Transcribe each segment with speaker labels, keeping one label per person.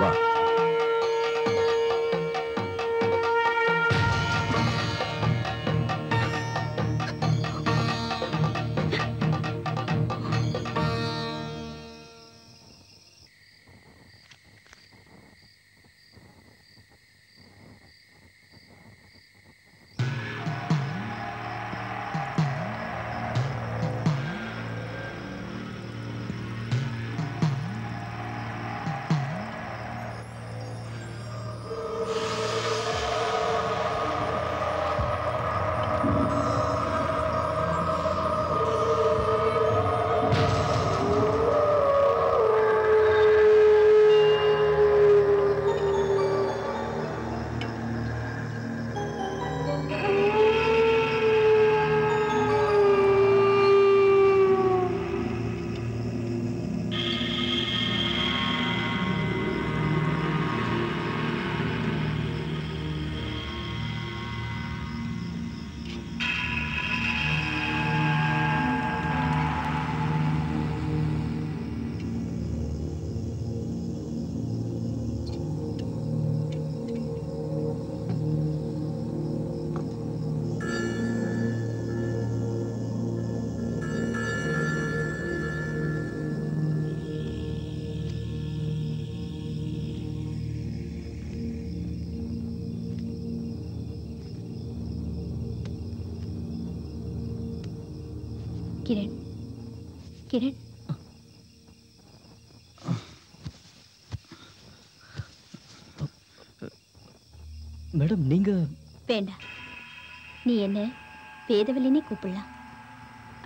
Speaker 1: வா
Speaker 2: கிரண். கிரண்.
Speaker 3: மேடம் நீங்க
Speaker 2: வேண்டாம் நீ என்ன வேதவல்லினே கூப்பிடலாம்.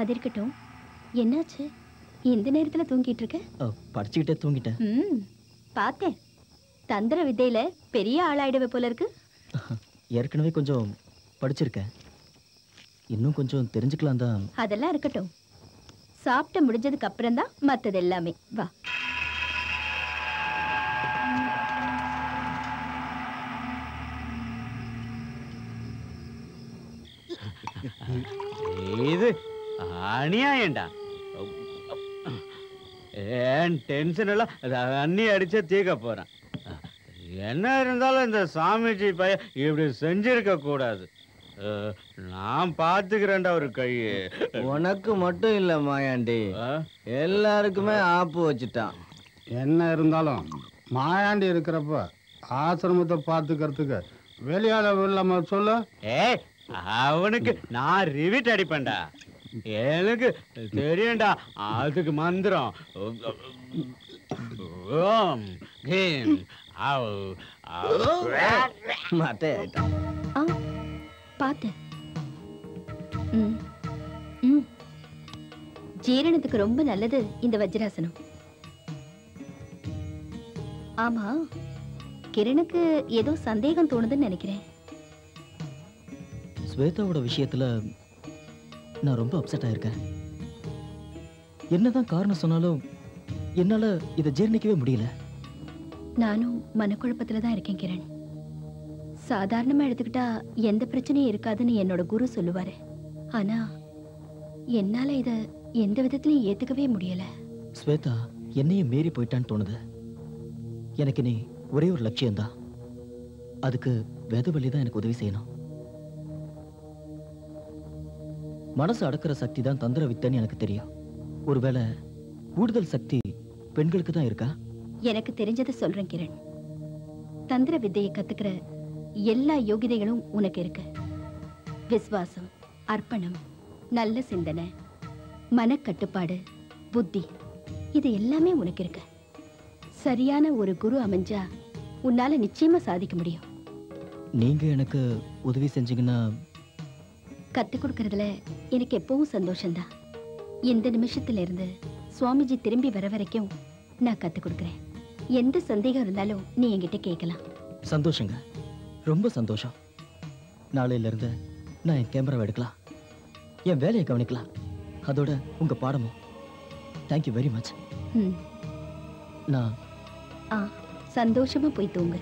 Speaker 2: அது இருக்கட்டும். என்னாச்சு? இந்த நேரத்துல தூங்கிட்டு இருக்க?
Speaker 3: படிச்சுக்கிட்டே தூங்கிட்டேன்.
Speaker 2: ம் பார்த்தேன் தந்திர வித்தையில பெரிய ஆளாயிடுவே போல இருக்கு.
Speaker 3: ஏற்கனவே கொஞ்சம் படிச்சிருக்கேன். இன்னும் கொஞ்சம் தெரிஞ்சுக்கலாம் தான்.
Speaker 2: அதெல்லாம் இருக்கட்டும். சாப்பிட்டு முடிஞ்சதுக்கு அப்புறம் தான் மத்தது எல்லாமே. வா.
Speaker 4: இது அநியாயம்டா. ஏன் டென்ஷன் எல்லாம்? அண்ணி அடிச்சா தீக்க போறேன். என்ன இருந்தாலும் இந்த சாமிஜி பையன் இப்படி செஞ்சிருக்க கூடாது. நான் பாத்துக்கிறேன்டா ஒரு கையை.
Speaker 5: உனக்கு மட்டும் இல்ல மாயாண்டி. எல்லாருக்குமே ஆப்பு வச்சுட்டான்.
Speaker 6: என்ன இருந்தாலும் மாயாண்டி இருக்கிறப்ப ஆசிரமத்தை பார்த்துக்கிறதுக்கு வெளியால இல்லாம சொல்ல?
Speaker 4: ஏய் அவனுக்கு நான் ரிவிட் அடிப்பேன்டா. எனக்கு தெரியும்டா அதுக்கு மந்திரம். ஓம் ஹீம்.
Speaker 5: மாட்டே
Speaker 2: பார்த்தேன். ம். ம். ஜீரணத்துக்கு ரொம்ப நல்லது இந்த வஜ்ராசனம். ஆமா கிரணுக்கு ஏதோ சந்தேகம் தோணுதுன்னு நினைக்கிறேன்.
Speaker 3: ஸ்வேதாவோட விஷயத்துல நான் ரொம்ப அப்செட் ஆயிருக்கேன். என்னதான் காரணம் சொன்னாலும் என்னால இதை ஜீர்ணிக்கவே முடியல.
Speaker 2: நானும் மனக்குழப்பத்துல தான் இருக்கேன் கிரண். சாதாரணமா எடுத்துக்கிட்டா எந்த பிரச்சனையும் இருக்காதுன்னு என்னோட குரு சொல்லுவாரு. ஆனா என்னால இத எந்த விதத்திலையும் ஏத்துக்கவே முடியல.
Speaker 3: ஸ்வேதா என்னையும் மீறி போயிட்டான்னு தோணுது. எனக்கு நீ ஒரே ஒரு லட்சியம்தான் அதுக்கு வேதவழி தான் எனக்கு உதவி செய்யணும். மனசு அடக்கிற சக்தி தான் தந்திர வித்தைன்னு எனக்கு தெரியும். ஒருவேளை கூடுதல் சக்தி பெண்களுக்கு தான் இருக்கா?
Speaker 2: எனக்கு தெரிஞ்சதை சொல்றேன் கிரண். தந்திர வித்தையை கத்துக்கிற எல்லா யோகிதைகளும் உனக்கு இருக்கு. விஸ்வாசம் அர்ப்பணம் நல்ல சிந்தனை மனக்கட்டுப்பாடு புத்தி இது எல்லாமே உனக்கு இருக்கு. சரியான ஒரு குரு அமைஞ்சா உன்னால நிச்சயமா சாதிக்க முடியும்.
Speaker 3: நீங்க எனக்கு உதவி செஞ்சீங்கன்னா
Speaker 2: கத்துக் கொடுக்கறதுல எனக்கு எப்பவும் சந்தோஷம்தான். இந்த நிமிஷத்துல இருந்து சுவாமிஜி திரும்பி வர வரைக்கும் நான் கத்துக் கொடுக்கறேன். எந்த சந்தேகம் இருந்தாலும் நீ என்கிட்ட கேட்கலாம்.
Speaker 3: சந்தோஷங்க. ரொம்ப சந்தோஷம். நாளையில இருந்து நான் என் கேமராவை எடுக்கலாம். என் வேலையை கவனிக்கலாம். அதோட உங்க பாடமும். தேங்க்யூ வெரி மச் நான்
Speaker 2: ஆ சந்தோஷமா போய் தூங்கு.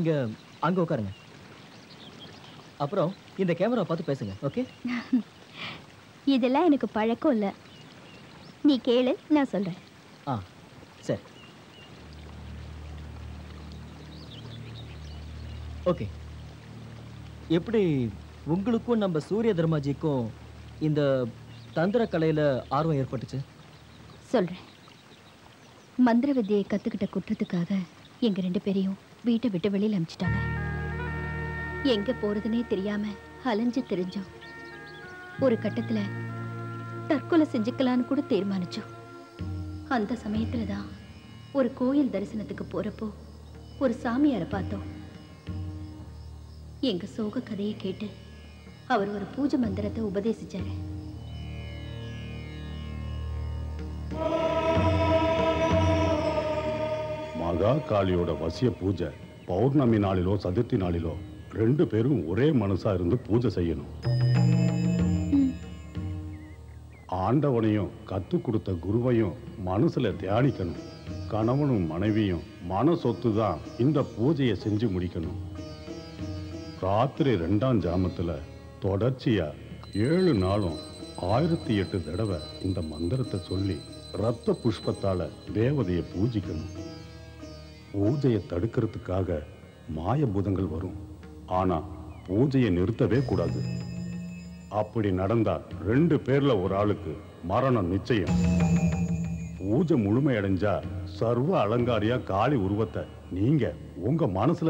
Speaker 3: நீங்க அங்க உட்காருங்க. அப்புறம் இந்த கேமரா பார்த்து பேசுங்க ஓகே?
Speaker 2: இதெல்லாம் எனக்கு பழக்கம் இல்லை. நீ கேளு நான் சொல்றேன்.
Speaker 3: ஆ சரி. ஓகே. எப்படி உங்களுக்கும் நம்ம சூரிய தர்மாஜிக்கும் இந்த தந்திர கலையில ஆர்வம் ஏற்பட்டுச்சு?
Speaker 2: சொல்றேன். மந்திர வித்தையை கத்துக்கிட்ட குற்றத்துக்காக எங்க ரெண்டு பேரையும் வீட்டை விட்டு வெளியில அமிச்சிட்டாங்க. எங்க போறதுன்னே தெரியாம அலைஞ்சு தெரிஞ்சோம். ஒரு கட்டத்துல தற்கொலை செஞ்சுக்கலான்னு கூட தீர்மானிச்சோம். அந்த சமயத்துல தான் ஒரு கோயில் தரிசனத்துக்கு போறப்போ ஒரு சாமியாரை பார்த்தோம். எங்க சோக கதையை கேட்டு அவர் ஒரு பூஜை மந்திரத்தை உபதேசிச்சாரு.
Speaker 7: கங்கா காளியோட வசிய பூஜை பௌர்ணமி நாளிலோ சதுர்த்தி நாளிலோ ரெண்டு பேரும் ஒரே மனசா இருந்து பூஜை செய்யணும். ஆண்டவனையும் கத்து கொடுத்த குருவையும் மனசுல தியானிக்கணும். கணவனும் மனைவியும் மன சொத்து தான் இந்த பூஜையை செஞ்சு முடிக்கணும். ராத்திரி ரெண்டாம் ஜாமத்துல தொடர்ச்சியா ஏழு நாளும் ஆயிரத்தி எட்டு தடவை இந்த மந்திரத்தை சொல்லி ரத்த புஷ்பத்தால தேவதையை பூஜிக்கணும். பூஜையை தடுக்கிறதுக்காக மாயபூதங்கள் வரும். ஆனா பூஜையை நிறுத்தவே கூடாது. அப்படி நடந்தா ரெண்டு பேர்ல ஒரு ஆளுக்கு மரணம் நிச்சயம். பூஜை முழுமையடைஞ்சா சர்வ அலங்காரியா காளி உருவத்தை நீங்க உங்க மனசுல